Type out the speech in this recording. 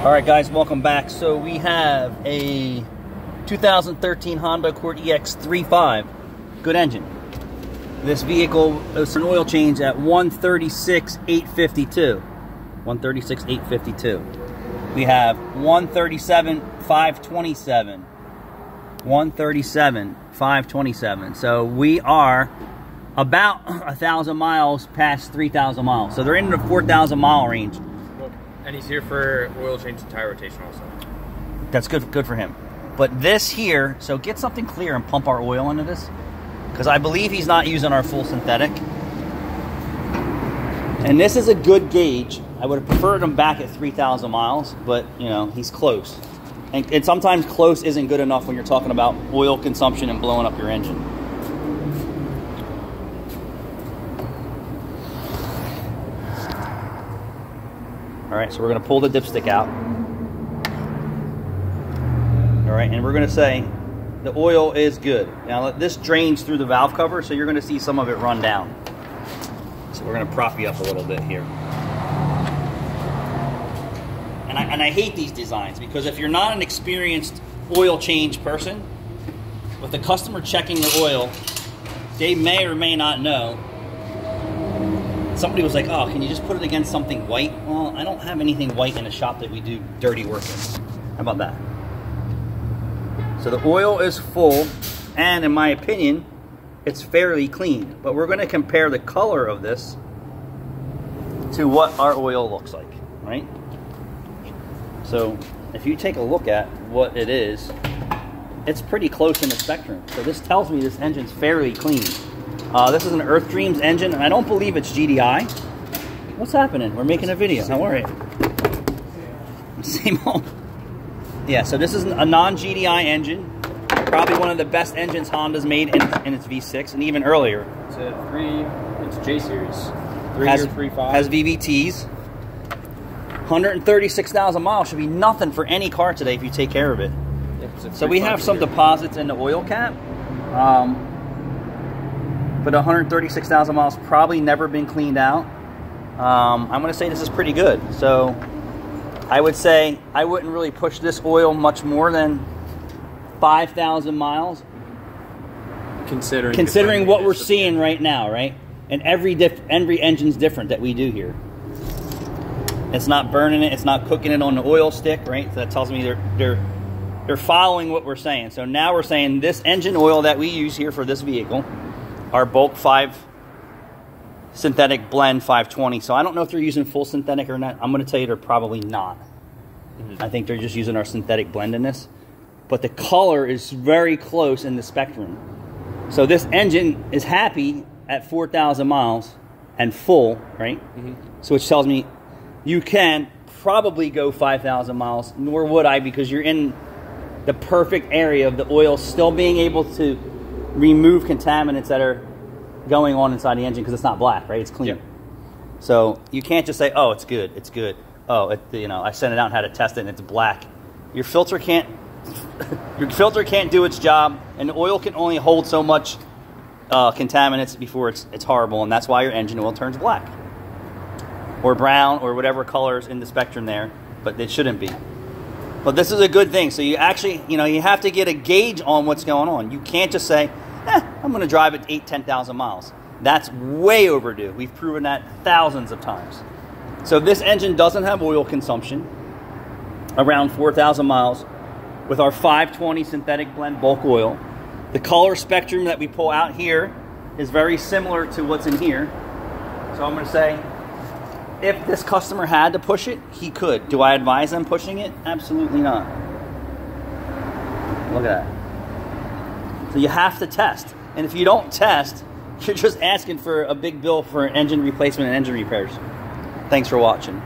All right, guys, welcome back. So we have a 2013 Honda Accord EX35, good engine. This vehicle is an oil change at 136,852. 136,852. We have 137,527. 137,527. So we are about a thousand miles past 3,000 miles. So they're in the 4,000 mile range. And he's here for oil change and tire rotation also. That's good, good for him. But this here, so get something clear and pump our oil into this, because I believe he's not using our full synthetic. And this is a good gauge. I would have preferred him back at 3,000 miles, but you know he's close. And, and sometimes close isn't good enough when you're talking about oil consumption and blowing up your engine. All right, so we're gonna pull the dipstick out. All right, and we're gonna say the oil is good. Now this drains through the valve cover, so you're gonna see some of it run down. So we're gonna prop you up a little bit here. And I, and I hate these designs because if you're not an experienced oil change person, with the customer checking the oil, they may or may not know somebody was like, "Oh, can you just put it against something white?" Well, I don't have anything white in a shop that we do dirty work in. How about that? So the oil is full, and in my opinion, it's fairly clean. But we're going to compare the color of this to what our oil looks like, right? So if you take a look at what it is, it's pretty close in the spectrum. So this tells me this engine's fairly clean. Uh, this is an Earth Dreams engine, and I don't believe it's GDI. What's happening? We're making a video. Are you? Same old. Yeah, so this is a non-GDI engine. Probably one of the best engines Honda's made in, in its V6, and even earlier. It's a three, it's J series. Three has, or three five. Has VVTs. 136,000 miles should be nothing for any car today if you take care of it. Yep, So we have some deposits in the oil cap. Um, but 136,000 miles probably never been cleaned out. Um, I'm going to say this is pretty good. So I would say I wouldn't really push this oil much more than 5,000 miles, considering considering what we're seeing right now, right? And every diff- every engine's different that we do here. It's not burning it. It's not cooking it on the oil stick, right? So that tells me they're they're they're following what we're saying. So now we're saying this engine oil that we use here for this vehicle, our bulk five synthetic blend 520. So I don't know if they're using full synthetic or not. I'm going to tell you they're probably not. Mm-hmm. I think they're just using our synthetic blend in this. But the color is very close in the spectrum. So this engine is happy at 4,000 miles and full, right? Mm-hmm. So which tells me you can probably go 5,000 miles, nor would I because you're in the perfect area of the oil still being able to remove contaminants that are going on inside the engine because it's not black, right? It's clean. Yeah. So you can't just say, "Oh, it's good, it's good." Oh, it, you know, I sent it out and had to test it tested, and it's black. Your filter can't. your filter can't do its job, and the oil can only hold so much uh, contaminants before it's it's horrible, and that's why your engine oil turns black, or brown, or whatever colors in the spectrum there. But it shouldn't be. But this is a good thing. So you actually, you know, you have to get a gauge on what's going on. You can't just say, eh, I'm going to drive it 8, 10,000 miles. That's way overdue. We've proven that thousands of times. So this engine doesn't have oil consumption around 4,000 miles with our 520 synthetic blend bulk oil. The color spectrum that we pull out here is very similar to what's in here. So I'm going to say if this customer had to push it, he could. Do I advise them pushing it? Absolutely not. Look at that. So you have to test. And if you don't test, you're just asking for a big bill for engine replacement and engine repairs. Thanks for watching.